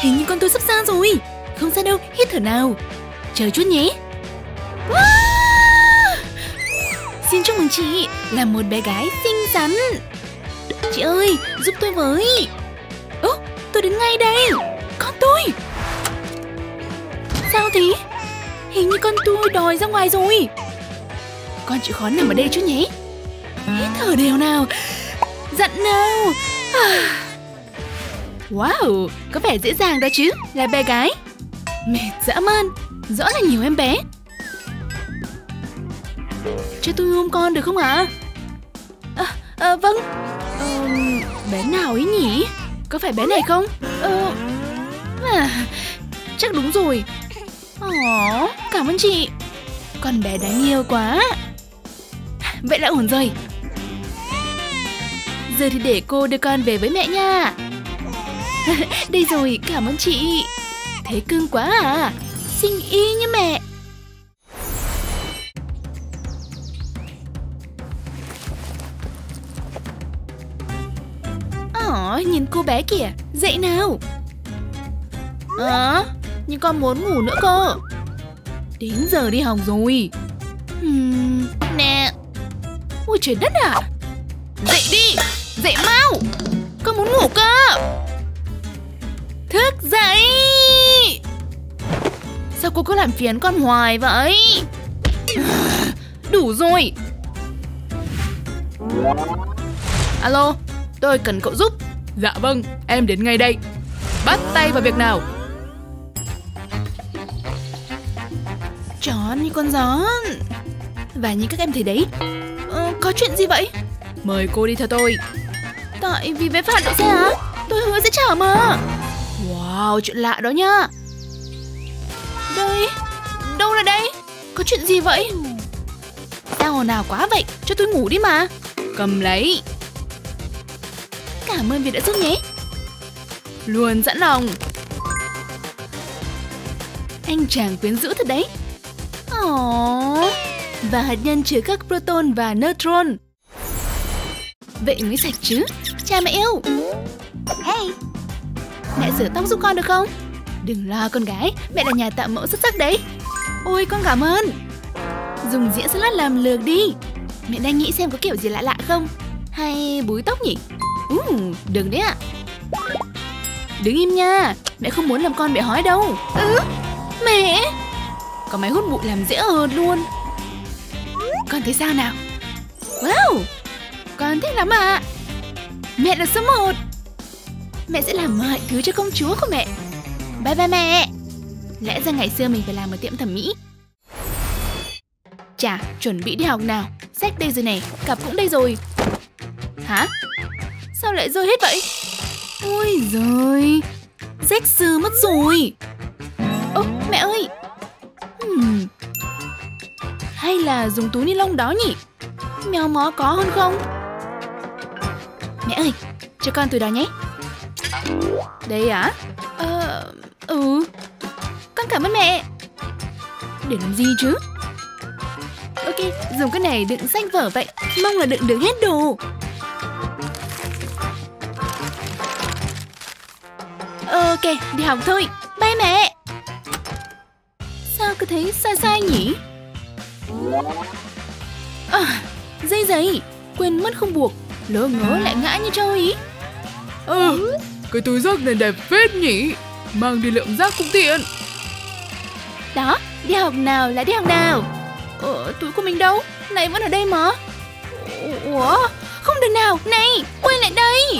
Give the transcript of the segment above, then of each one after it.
Hình như con tôi sắp ra rồi. Không xa đâu, hít thở nào. Chờ chút nhé. Wow! Xin chúc mừng chị Là một bé gái xinh xắn. Chị ơi, giúp tôi với. Ố, tôi đến ngay đây. Con tôi. Sao thế? Hình như con tôi đòi ra ngoài rồi. Con chịu khó nằm ở đây chút nhé. Hít thở đều nào. Dặn nào. À. Wow, có vẻ dễ dàng đó chứ Là bé gái. Mệt dã man Rõ là nhiều em bé. Cho tôi ôm con được không ạ? À? à, Vâng. À, Bé nào ấy nhỉ? Có phải bé này không? À, à, Chắc đúng rồi. Ồ, cảm ơn chị. Con bé đáng yêu quá. Vậy là ổn rồi. Giờ thì để cô đưa con về với mẹ nha. Đây rồi, cảm ơn chị. Thế cưng quá à. Xinh y như mẹ. Ồ, nhìn cô bé kìa Dậy nào. À, nhưng con muốn ngủ nữa cơ Đến giờ đi học rồi. Uhm, Nè. Ôi trời đất à Dậy đi Dậy mau. Con muốn ngủ cơ. Thức dậy. Sao cô cứ làm phiền con hoài vậy? Đủ rồi. Alo Tôi cần cậu giúp. Dạ vâng Em đến ngay đây. Bắt tay vào việc nào? Tròn như con gió Và như các em thấy đấy ờ, Có chuyện gì vậy? Mời cô đi theo tôi. Tại vì vé phạt đỗ xe à Tôi hứa sẽ trả mà Wow chuyện lạ đó nhá. Đây Đâu là đây? Có chuyện gì vậy? Đang ồn ào quá vậy? Cho tôi ngủ đi mà. Cầm lấy. Cảm ơn vì đã giúp nhé. Luôn sẵn lòng. Anh chàng quyến rũ thật đấy. Ồ, và hạt nhân chứa các proton và neutron. Vậy mới sạch chứ. Cha mẹ yêu. Hey. Mẹ sửa tóc giúp con được không? Đừng lo con gái, mẹ là nhà tạo mẫu xuất sắc đấy. Ôi con cảm ơn. Dùng dĩa salad làm lược đi. Mẹ đang nghĩ xem có kiểu gì lạ lạ không? Hay búi tóc nhỉ? Ừ, đừng đấy ạ. Đứng im nha, mẹ không muốn làm con bị hói đâu. Ừ, mẹ. Có máy hút bụi làm dễ hơn luôn Con thấy sao nào Wow Con thích lắm ạ à. Mẹ là số 1 Mẹ sẽ làm mọi thứ cho công chúa của mẹ Bye bye mẹ Lẽ ra ngày xưa mình phải làm ở tiệm thẩm mỹ Chà, chuẩn bị đi học nào Sách đây rồi này, cặp cũng đây rồi Hả? Sao lại rơi hết vậy? Ôi giời Rách sư mất rồi Ơ, mẹ ơi Hmm. Hay là dùng túi ni lông đó nhỉ? Mèo mó có hơn không? Mẹ ơi, cho con túi đó nhé. Đây à? Ờ, ừ. Con cảm ơn mẹ. Để làm gì chứ? Ok, dùng cái này đựng sách vở vậy. Mong là đựng được hết đồ. Ok, đi học thôi. Bye mẹ Sao cứ thấy sai sai nhỉ À Dây dây Quên mất không buộc Lỡ ngớ lại ngã như trâu ý Ừ cái túi rác này đẹp phết nhỉ? Mang đi lượm rác cũng tiện. Đó, Đi học nào là đi học nào. Ờ túi của mình đâu? Này, vẫn ở đây mà. Ủa, Không được nào. Này, Quay lại đây.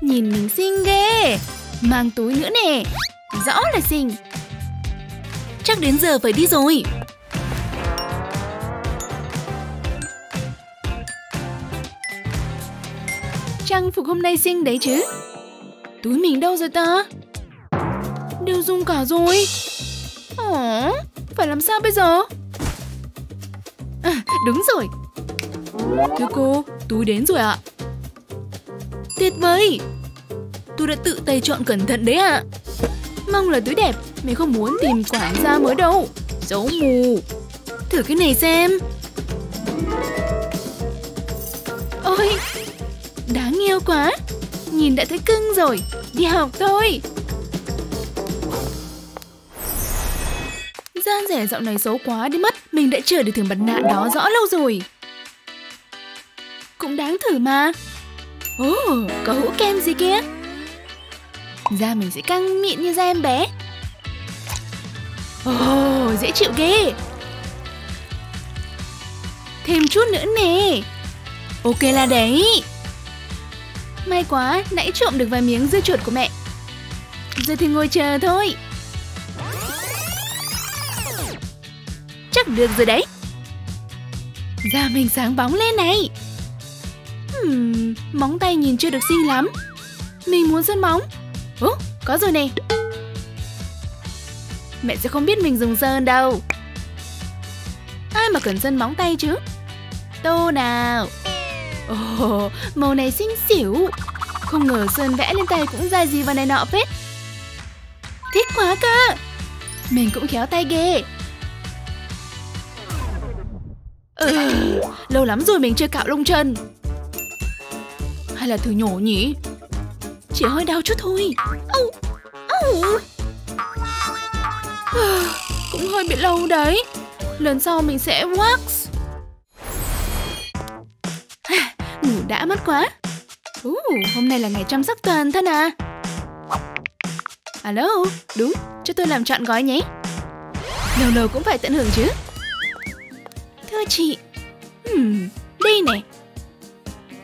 Nhìn mình xinh ghê. Mang túi nữa nè. Rõ là xinh. Chắc đến giờ phải đi rồi. Trang phục hôm nay xinh đấy chứ? Túi mình đâu rồi ta? Đều dùng cả rồi. Ồ, phải làm sao bây giờ? À, Đúng rồi. Thưa cô, túi đến rồi ạ. Tuyệt vời. Tôi đã tự tay chọn cẩn thận đấy ạ. À. Mong là túi đẹp mình không muốn tìm quản gia mới đâu. Giấu mù. Thử cái này xem. Ôi! Đáng yêu quá. Nhìn đã thấy cưng rồi. Đi học thôi. Gian rẻ dạo này xấu quá đi mất. Mình đã chờ được thử mặt nạ đó rõ lâu rồi. Cũng đáng thử mà. Ồ, oh, có hũ kem gì kia? Da mình sẽ căng mịn như da em bé. Ồ, oh, dễ chịu ghê. Thêm chút nữa nè. Ok là đấy. May quá, nãy trộm được vài miếng dưa chuột của mẹ. Giờ thì ngồi chờ thôi. Chắc được rồi đấy. Da mình sáng bóng lên này. Hmm, Móng tay nhìn chưa được xinh lắm. Mình muốn sơn móng. Ố, có rồi nè Mẹ sẽ không biết mình dùng sơn đâu. Ai mà cần sơn móng tay chứ? Tô nào. Ồ, oh, màu này xinh xỉu. Không ngờ sơn vẽ lên tay cũng ra gì vào này nọ phết. Thích quá cơ. Mình cũng khéo tay ghê. Ừ, Lâu lắm rồi mình chưa cạo lông chân. Hay là thử nhổ nhỉ? Chỉ hơi đau chút thôi. Ờ, cũng hơi bị lâu đấy. Lần sau mình sẽ wax. Đã mất quá. Uh, Hôm nay là ngày chăm sóc toàn thân à? Alo, đúng, cho tôi làm chọn gói nhé. Lâu lâu cũng phải tận hưởng chứ. Thưa chị hmm, Đây này.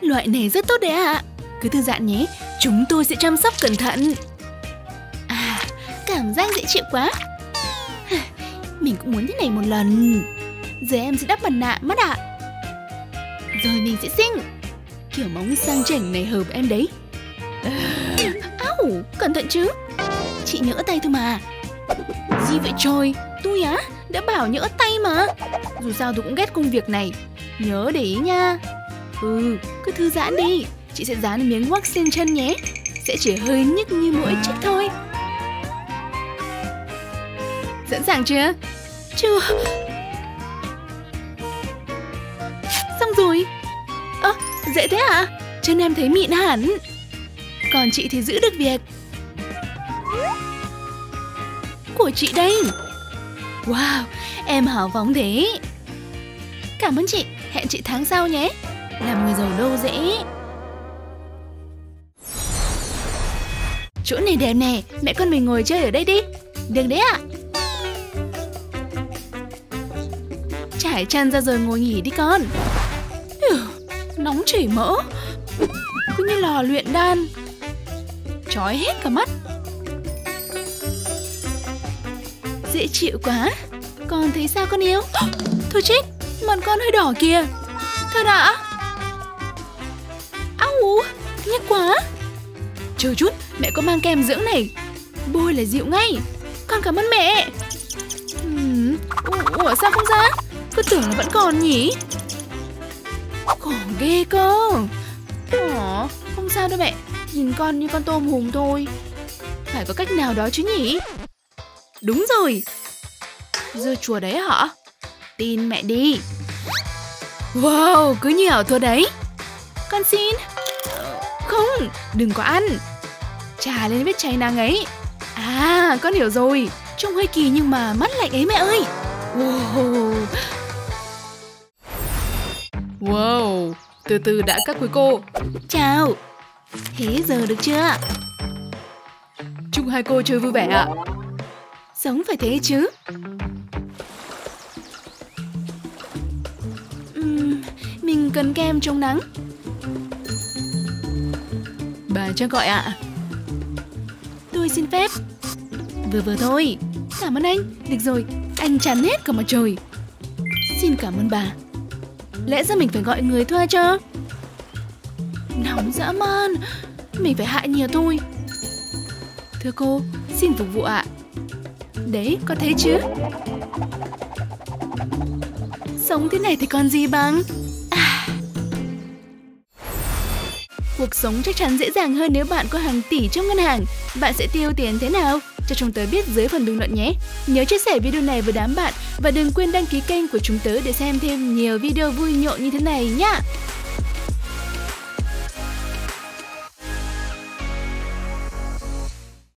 Loại này rất tốt đấy ạ. À. Cứ thư giãn nhé Chúng tôi sẽ chăm sóc cẩn thận. À, cảm giác dễ chịu quá. Mình cũng muốn thế này một lần. Giờ em sẽ đắp mặt nạ mất ạ. À. Rồi mình sẽ xinh. Kiểu móng sang chảnh này hợp em đấy. Áo, cẩn thận chứ. Chị nhỡ tay thôi mà. Gì vậy trời? Tôi á, đã bảo nhỡ tay mà. Dù sao tôi cũng ghét công việc này. Nhớ để ý nha. Ừ, cứ thư giãn đi. Chị sẽ dán miếng wax lên chân nhé. Sẽ chỉ hơi nhức như mũi chích thôi. Sẵn sàng chưa? Chưa. Xong rồi dễ thế à? Chân em thấy mịn hẳn. Còn chị thì giữ được việc. Của chị đây. Wow, em hào phóng thế. Cảm ơn chị, hẹn chị tháng sau nhé. Làm người giàu đâu dễ. Chỗ này đẹp nè, mẹ con mình ngồi chơi ở đây đi. Được đấy ạ. Trải chân ra rồi ngồi nghỉ đi con. Nóng chảy mỡ. Cứ như lò luyện đan. Chói hết cả mắt. Dễ chịu quá. Con thấy sao con yêu? Thôi chết Mặt con hơi đỏ kìa. Thôi đã. Au, Nhức quá. Chờ chút, Mẹ có mang kem dưỡng này. Bôi là dịu ngay. Con cảm ơn mẹ. Ủa, sao không ra? Cứ tưởng là vẫn còn nhỉ? Khổ ghê cơ. Ủa, không sao đâu mẹ. Nhìn con như con tôm hùm thôi. Phải có cách nào đó chứ nhỉ? Đúng rồi. Dưa chùa đấy hả? Tin mẹ đi. Wow, cứ như ảo thuật đấy. Con xin. Không, đừng có ăn. Trà lên vết cháy nắng ấy. À, con hiểu rồi. Trông hơi kỳ nhưng mà mắt lạnh ấy mẹ ơi. Wow Wow, từ từ đã các quý cô. Chào. Thế giờ được chưa Chúc hai cô chơi vui vẻ ạ. Sống phải thế chứ. Uhm, Mình cần kem chống nắng. Bà cho gọi ạ. Tôi xin phép. Vừa vừa thôi. Cảm ơn anh. Được rồi Anh chán hết cả mặt trời. Xin cảm ơn bà Lẽ ra mình phải gọi người thuê cho Nóng dã man Mình phải hại nhiều thôi. Thưa cô, xin phục vụ ạ. Đấy, có thấy chứ? Sống thế này thì còn gì bằng? À. Cuộc sống chắc chắn dễ dàng hơn nếu bạn có hàng tỷ trong ngân hàng. Bạn sẽ tiêu tiền thế nào? Cho chúng tớ biết dưới phần bình luận nhé. Nhớ chia sẻ video này với đám bạn Và đừng quên đăng ký kênh của chúng tớ để xem thêm nhiều video vui nhộn như thế này nhé